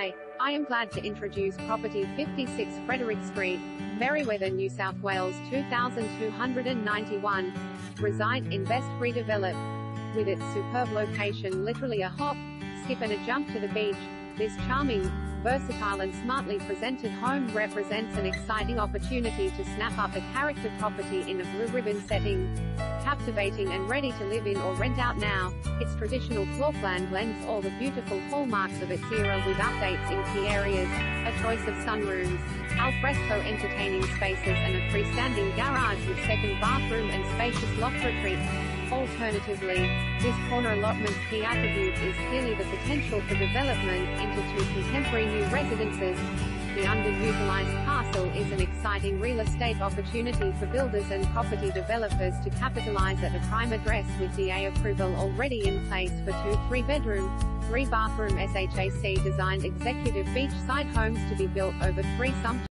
Hi, I am glad to introduce property 56 Frederick Street, Merewether, New South Wales 2291. Reside, invest, redevelop. With its superb location literally a hop, skip and a jump to the beach, this charming, versatile and smartly presented home represents an exciting opportunity to snap up a character property in a blue ribbon setting. Captivating and ready to live in or rent out now, its traditional floor plan blends all the beautiful hallmarks of its era with updates in key areas, a choice of sunrooms, alfresco entertaining spaces and a freestanding garage with second bathroom and spacious loft retreat. Alternatively, this corner allotment's key attribute is clearly the potential for development into two contemporary new residences. Underutilized parcel is an exciting real estate opportunity for builders and property developers to capitalize at a prime address with DA approval already in place for two three-bedroom, three-bathroom SHAC designed executive beachside homes to be built over three sumptuous